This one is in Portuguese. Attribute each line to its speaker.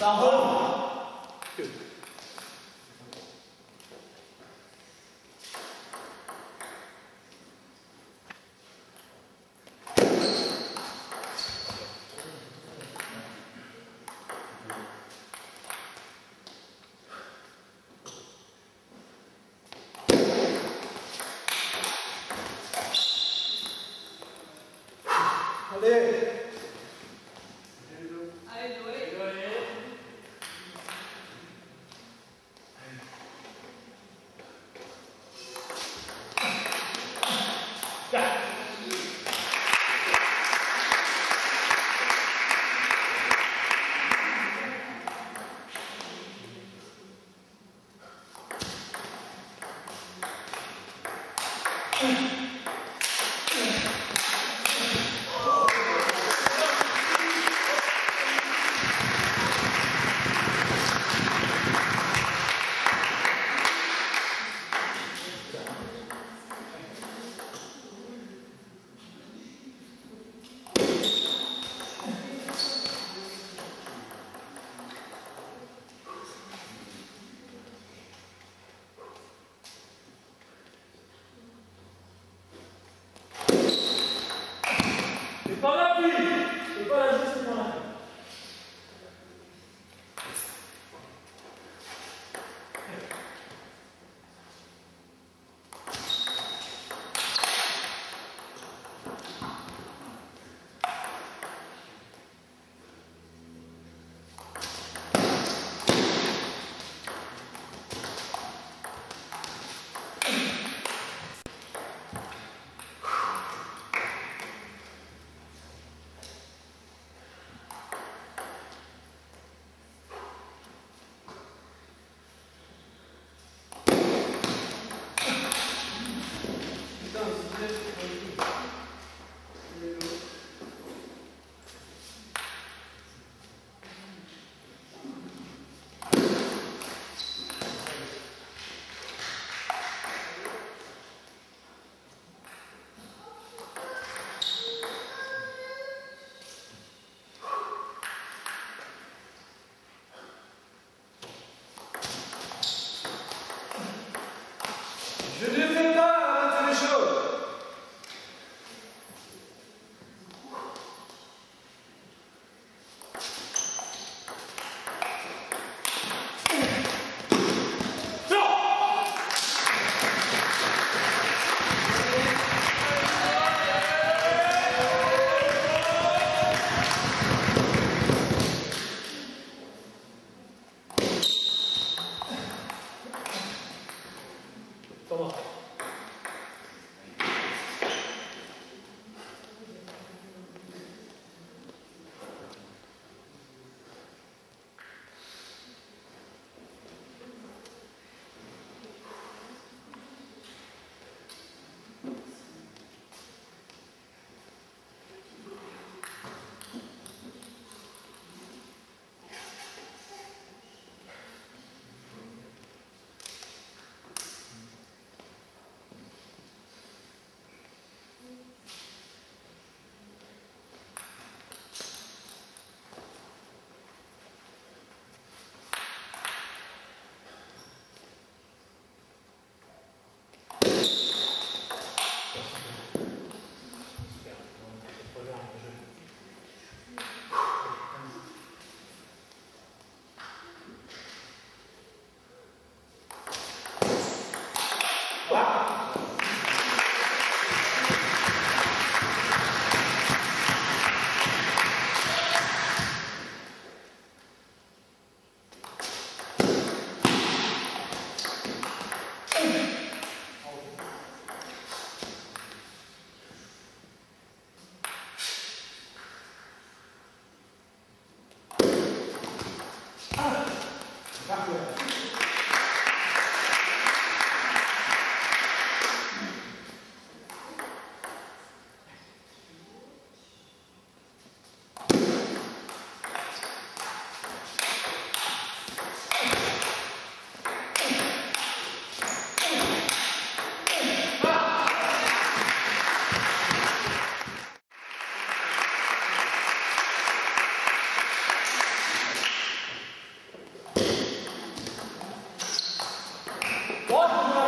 Speaker 1: Salvou? Tá What?